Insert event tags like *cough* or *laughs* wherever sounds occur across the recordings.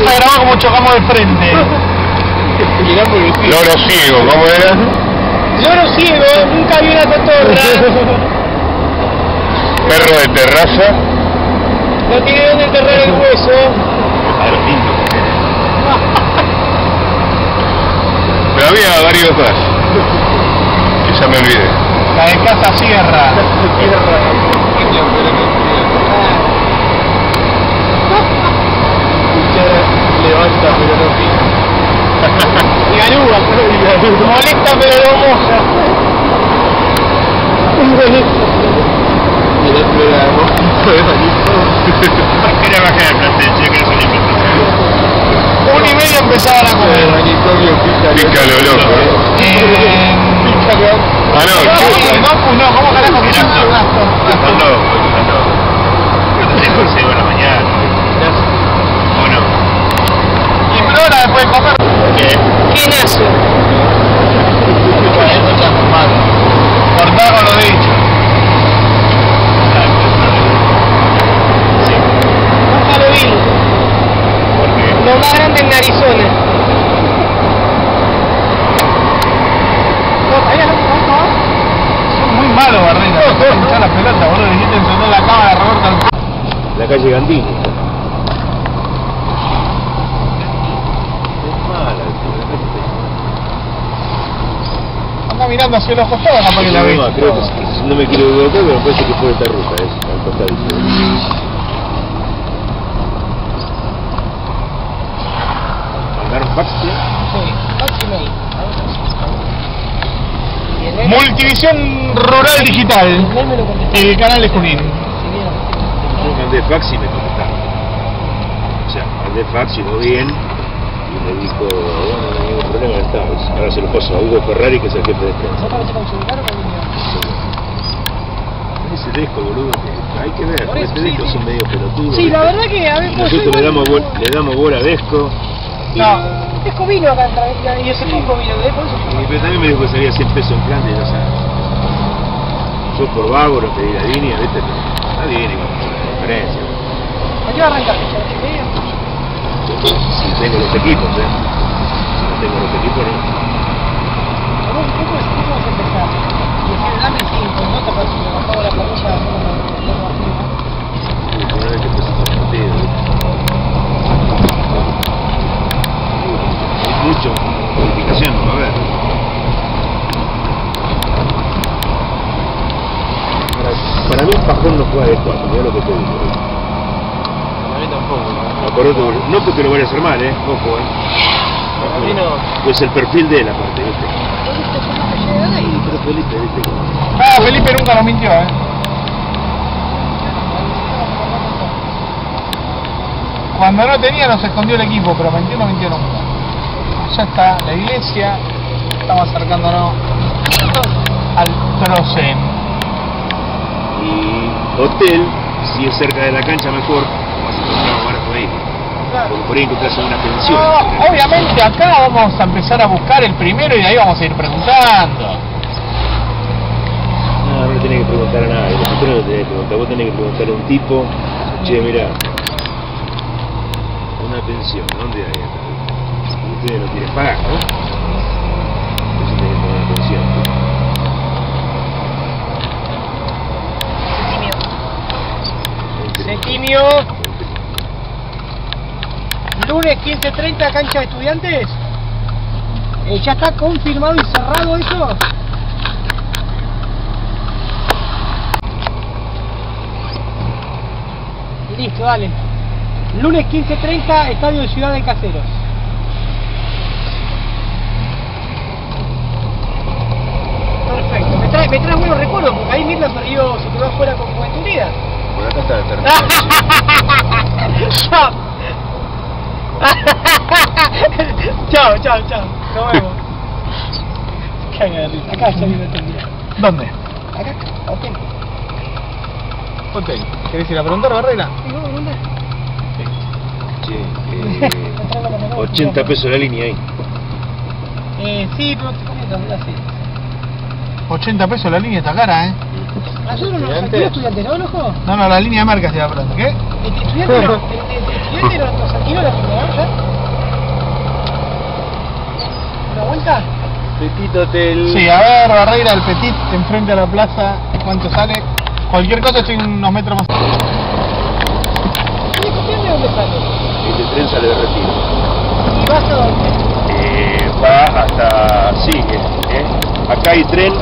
vas a grabar como chocamos de frente. Loro ciego, ¿cómo era? Loro ciego, nunca vi una cotorra. Perro de terraza. No tiene dónde enterrar el hueso. Pero había varios más. Que ya me olvidé. La de Casa Sierra. Levanta pero no pica. *laughs* *laughs* Y garúa. Molesta pero no moja. Y *laughs* el otro era mosquito de manito. Bajar el plantel, no salía Un y medio empezaban a El comer. manicomio pica. Pica lo loco, ¿eh? Eh, Ah, no, no, yo- Goku no, ¿cómo carajo que Están no? locos, están locos, están locos. Pero te dejo el cebo en la mañana. ¿O no? Ahora después de comer. ¿Qué? Cortá con lo dicho. Nunca lo vi. ¿Por qué? Lo más grande en Arizona. Son muy malos, Barrena. Te hinchar la pelota, boludo. Dijiste encender la cama de Roberto al La calle Gandini. Hacia los costados, capaz que la ves. No, creo que. No me quiero equivocar, pero me parece que fue esta ruta, es, al costadito. ¿Mandaron fax? sí? Multivisión Rural Digital. El canal de Junín. Yo mandé fax y me contestaron. O sea, mandé fax y no bien. Y me dijo, bueno, ningún problema, ya está. Ahora se lo paso a Hugo Ferrari, que es el jefe de prensa. Ese disco, boludo, que hay que ver, Por eso, este sí, disco sí. son medio pelotudos. Sí, la verdad que a ver, pues, Nosotros le damos, bol- le damos bola a Desco, No. Desco vino acá vez, y ese poco vino, ¿eh? eso. y pero también me dijo que salía 100 pesos en Flandes, ya sabes. Yo por vago no pedí la línea, ¿viste? Pero está bien, igual, la diferencia. ¿A qué va a arrancar? Tengo los equipos, ¿eh? No tengo los equipos, no. ¿A vos cómo vas a empezar? Y decir, dame cinco, no te parece que bajaba la planilla, no, no, no, no, no. Sí, Una vez que empezamos el partido, ¿viste? Hay mucha modificación, a ver. Para, para mí, Pajón no juega de cuatro, mira lo que te digo. ¿eh? A mí tampoco. No, por otro, no porque lo vaya a hacer mal, ¿eh? Ojo, ¿eh? Pues el perfil de él, aparte, ¿viste? ¿Vos viste pero Felipe, ¿viste? Ah, Felipe nunca nos mintió, eh. Cuando no tenía nos escondió el equipo, pero mintió no mintió nunca. Allá está la iglesia, estamos acercándonos al Trozen. Y hotel, si es cerca de la cancha, mejor. Vas a encontrar ahora por ahí. Por ahí encontrás una pensión. No, obviamente acá vamos a empezar a buscar el primero y de ahí vamos a ir preguntando. No, no le tenés que preguntar a nadie, nosotros no le tenés que preguntar, vos tenés que preguntarle a un tipo, che, mira, una pensión, ¿dónde hay ustedes no quieren pagar, ¿no? Entonces tenés que poner una pensión. Septimio. Lunes 15.30, cancha de estudiantes. Eh, ¿Ya está confirmado y cerrado eso? Listo, dale. Lunes 15.30, Estadio de Ciudad de Caseros. Perfecto. Me trae, me trae buenos recuerdos porque ahí Mirna perdió, se quedó afuera con Juventud Unida. Por acá está la *laughs* *laughs* chao. chao, chao. Nos vemos. Caga de risa. Acá ya viene el terminal. ¿Dónde? Acá, ok. Hotel. ¿Querés ir a preguntar, Barrera? Sí, vamos, ¿dónde? Che, *laughs* eh, 80 pesos la línea ahí. Eh, sí, pero te comento, así. 80 pesos la línea está cara, ¿eh? ¿Ayer estudiante? estudiante ¿no, No, no, la línea de marca se va pronto, ¿qué? ¿Este estudiante no? *laughs* ¿Estudiante no nos alquiló la primera ya? Eh? ¿Una vuelta? Petito Hotel. Sí, a ver, Barreira, el Petit, enfrente a la plaza, ¿cuánto sale? Cualquier cosa estoy unos metros más. ¿Y este de dónde sale? Este tren sale de Retiro. ¿Y va hasta dónde? Eh, va hasta... sí, eh, eh. acá hay tren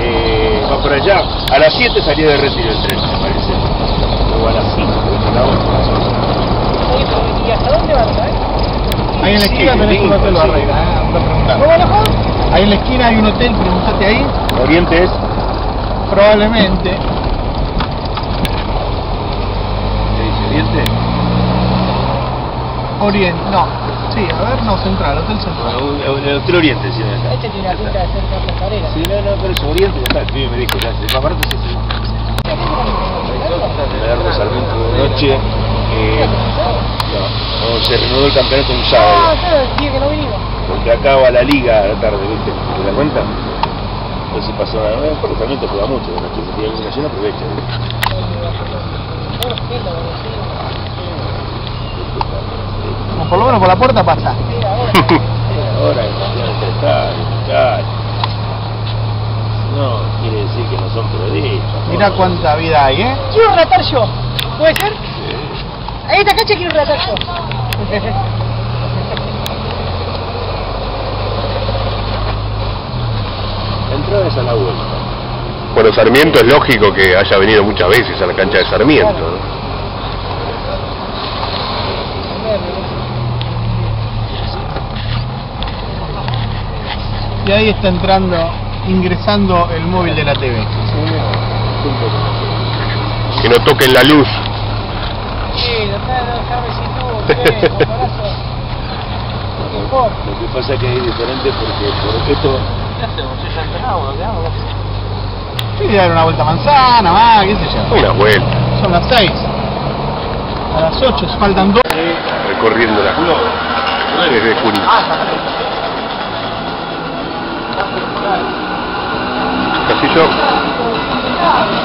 eh, va por allá. A las 7 salía de retiro el tren, me parece. Luego a las 5, la otra, más o menos. Oye, pero ¿y hasta dónde vas, sabes? Ahí en la Sí, esquina tenés un hotel sí. Barreira, ¿eh? Anda a preguntar. ¿Cómo? Ahí en la esquina hay un hotel, preguntate ahí. Oriente es. Probablemente. ¿Qué dice? Oriente. Oriente, no. Sí, a ver, no, central, hotel central. Bueno, un- el Hotel Oriente, sí, acá. Este tiene una pinta de ser una pasarela. Sí, no, no, pero es Oriente, ya está. El pibe me dijo, ya, es más barato sí, sí. Bernardo Sarmiento de noche. Eh, no, no, se reanudó el campeonato un Ah, sábado. claro, el día que no vinimos. Porque acaba la liga a la tarde, ¿viste? ¿Te das cuenta? Entonces pasó a ver, porque Sarmiento juega mucho, de noche, si tiene comunicación aprovecha. ¿viste? Bueno, entiendo, pero sí. Como por lo menos por la puerta pasa. Sí, ahora. *laughs* Está. No, quiere decir que no son periodistas. Mirá ¿no? cuánta vida hay, ¿eh? Quiero relatar yo. ¿Puede ser? *laughs* A esta cancha quiero relatar yo. La entrada es a la vuelta. Bueno, Sarmiento es lógico que haya venido muchas veces a la cancha de Sarmiento. ¿no? Y ahí está entrando, ingresando el móvil de la TV. Que no toquen la luz. Sí, sin. ¿Qué? Lo que pasa es que es diferente porque por esto ¿Qué hacemos? ¿Ya que hago? Sí, dar una vuelta a manzana, más, qué sé yo. Una vuelta, Son las 6. A las 8 faltan dos. recorriendo la desde Junín. Castillo. sólidas,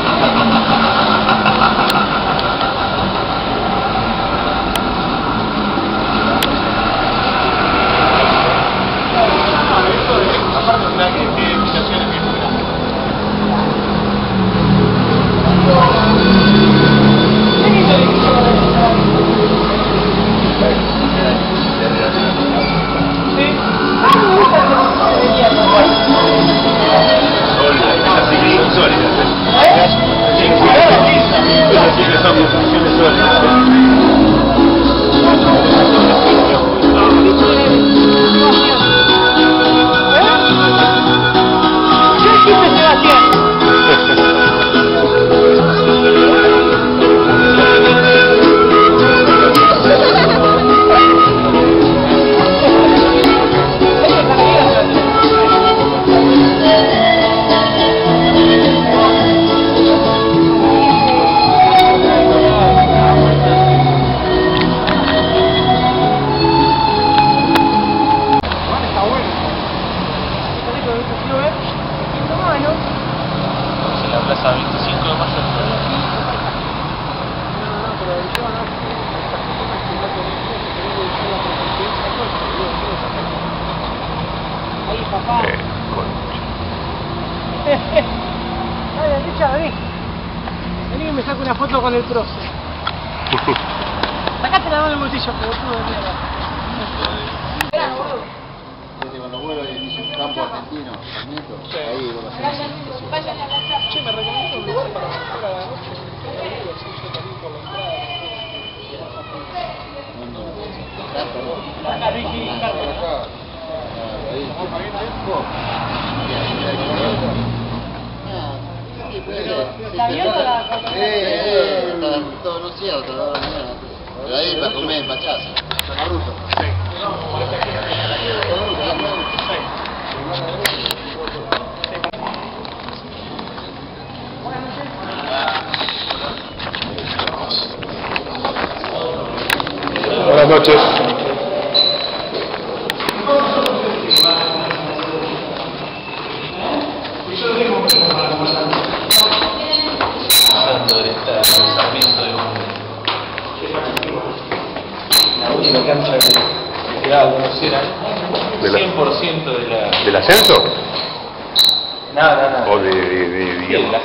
Sacate la mano del bolsillo, pelotudo de mierda. Cuando vuelva y dice un campo argentino, ahí vos hacés. Che, me recomiendo para la noche. También por la entrada. ¿Está abierto la está todo anunciado, hasta la mañana. Pero ahí para comer Pachazo, en la ruta. Buenas noches. Usando el estadio Sarmiento de La única cancha que, que da a conocer al De la- 100% de la, ¿Del ascenso? No, no, no. O de, de, de, Sí, la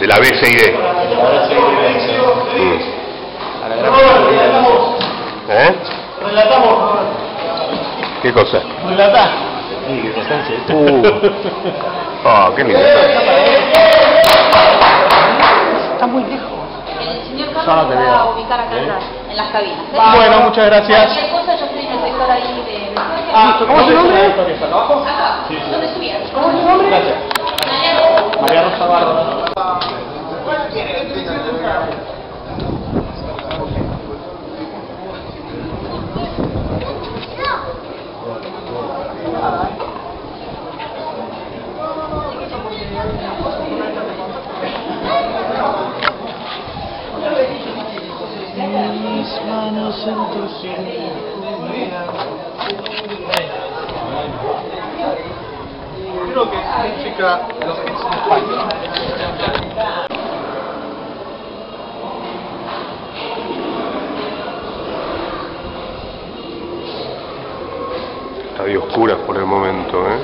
de la B, C y D. Ahora sí, Mm. a la gran de los- ¿Eh? Relatamos, ¿Qué cosa? relatá. *laughs* Uh. Ah, qué lindo. Está muy lejos. El señor no Carlos va a ubicar acá atrás, en las cabinas. ¿eh? Bueno, muchas gracias. Cualquier cosa, yo estoy en el sector ahí de... Ah, ¿cómo es su nombre? Acá, ¿dónde? ¿Cómo es su nombre? María Rosa Barba. Creo que significa lo que es España. Está de oscuras por el momento, ¿eh?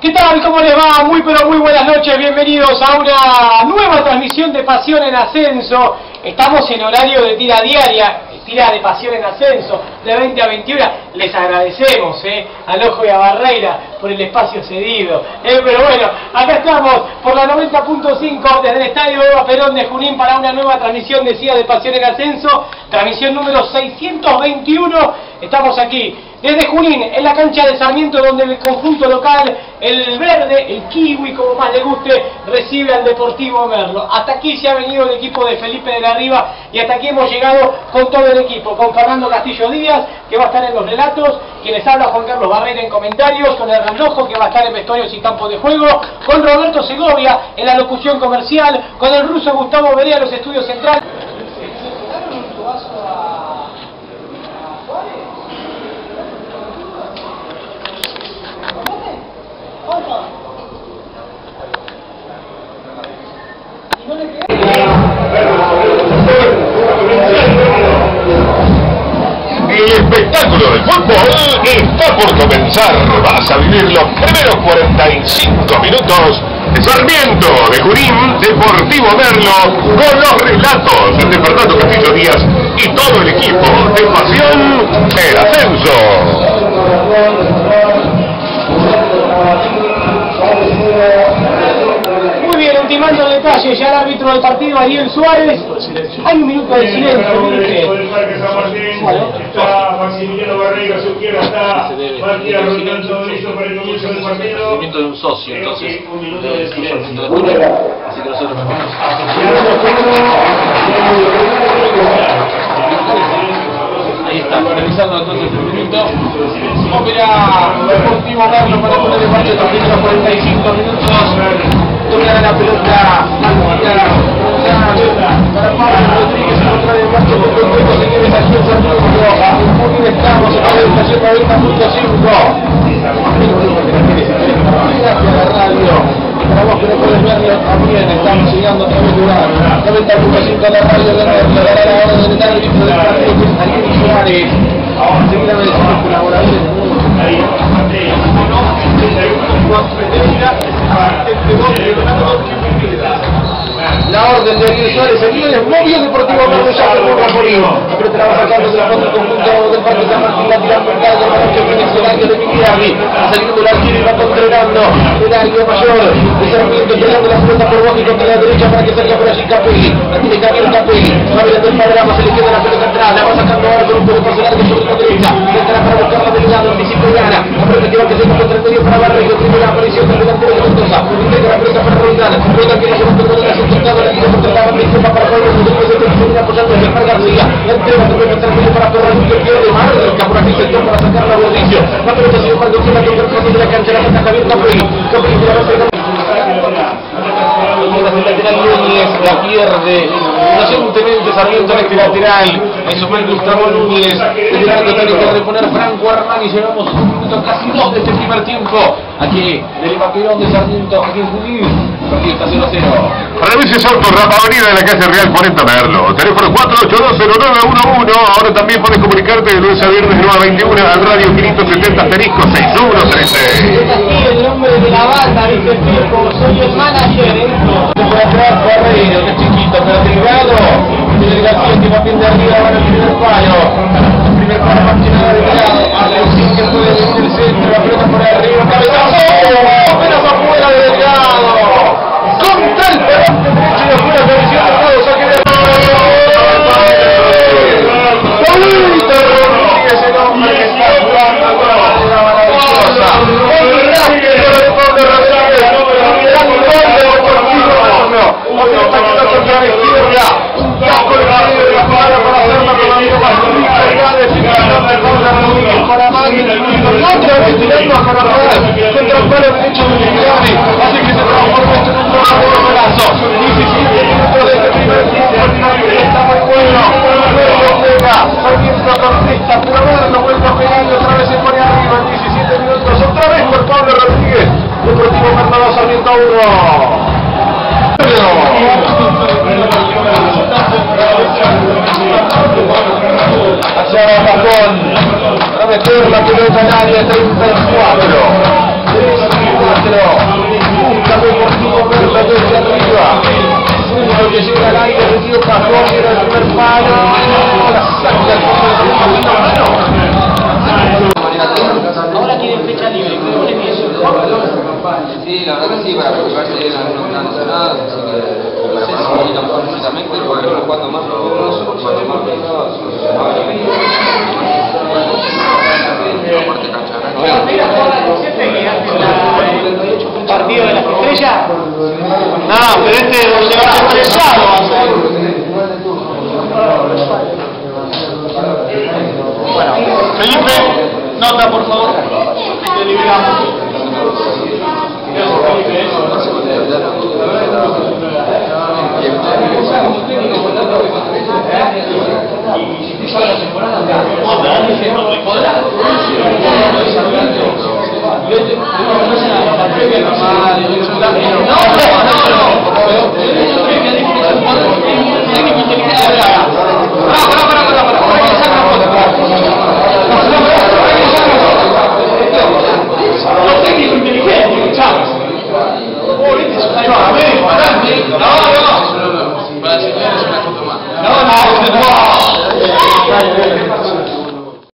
¿Qué tal? ¿Cómo les va? Muy pero muy buenas noches, bienvenidos a una nueva transmisión de Pasión en Ascenso. Estamos en horario de tira diaria, tira de Pasión en Ascenso, de 20 a 21. Les agradecemos eh, al Ojo y a Barreira por el espacio cedido. Eh, pero bueno, acá estamos por la 90.5 desde el Estadio Eva Perón de Junín para una nueva transmisión de CIA de Pasión en Ascenso, transmisión número 621. Estamos aquí desde Junín, en la cancha de Sarmiento, donde el conjunto local, el verde, el kiwi, como más le guste, recibe al Deportivo Merlo. Hasta aquí se ha venido el equipo de Felipe de la Riva y hasta aquí hemos llegado con todo el equipo, con Fernando Castillo Díaz, que va a estar en los relatos, quienes habla Juan Carlos Barrera en comentarios, con el Randojo, que va a estar en vestuarios y campos de juego, con Roberto Segovia en la locución comercial, con el ruso Gustavo Berea en los estudios centrales. Espectáculo del fútbol está por comenzar. Vas a vivir los primeros 45 minutos de Sarmiento, de Junín, Deportivo Merlo, con los relatos de Fernando Castillo Díaz y todo el equipo de Pasión del Ascenso. Muy bien, ultimando el detalle, ya el árbitro del partido, Ariel Suárez. Hay un minuto de silencio, el Maximiliano Barreira, a su izquierda está Rondón, todo listo para el comienzo del partido. Movimiento de un socio, entonces. Un minuto de silencio. Así que nosotros Ahí está, revisando entonces el minuto. Opera Deportivo Merlo para poner en marcha los primeros 45 minutos. Domina la pelota Alvira para Pablo Rodríguez en contra de marcha de Contreras, señores, aquí en Sarmiento. Muy bien estamos en la estación 90.5. Gracias a la radio. Para vos que no podés verlo también estamos llegando a través de la 90.5 a la radio de Merlo. Dará la orden del árbitro del partido que es Ariel Suárez. Seguidamente colaboradores la orden de Ariel Suárez, señores, muy bien Deportivo con Ramorín. La pelota la va sacando de la el conjunto del Parque San Martín, la para que viene el área de Va saliendo el arquero y va controlando el área mayor. De Sarmiento peleando la pelota por Boji contra la derecha para que salga por allí Capelli. La tiene Gabriel Capelli. Va mirando el panorama, se le queda la pelota atrás. La va sacando ahora con un pelotazo largo sobre la derecha. Entra para buscarla del lado, anticipo y La pelota que que se el medio para Barreiro. Primera aparición del delantero de Mendoza. Intenta la para Roldán. Roldán que no se a perder la la la para de que a Germán. La que para Ferran. Que aquí sector para sacarla a Bordillo. La pelota el fondo de la cancha. La. Capelli que la sacar. El Núñez la pierde inocentemente Sarmiento en este lateral eso fue Gustavo Núñez intentando también que reponer Franco Armani llevamos casi dos de este primer tiempo aquí del Eva Perón de Sarmiento aquí en Junín partido está 0 a 0. Revises Auto, Rapa Avenida de la calle Real 40 Merlo. Teléfono 4820911. Ahora también puedes comunicarte de lunes a viernes de 9 a 21 al radio 570 asterisco 6136. Es así el nombre de la banda, dice Firpo, soy el manager, ¿eh? Por atrás, Correiro, que es chiquito, pero delgado. Tiene García que va bien de arriba, va al primer palo. El primer palo marginado delgado. Atención que puede venir el centro, la pelota por arriba, Allá va Pajón, para meter la pelota al área 34. 34. Busca Deportivo Merlo desde arriba. Único que llega al aire, Pajón, era el primer palo. La saca camino. Ahora tienen fecha libre, ¿cómo les Sí, la verdad que sí, para preocuparse de algunos no sé si mejor físicamente, porque algunos cuando más profundos, cuando más pesados. No, pero este ser prensado. Bueno, Felipe, nota por favor.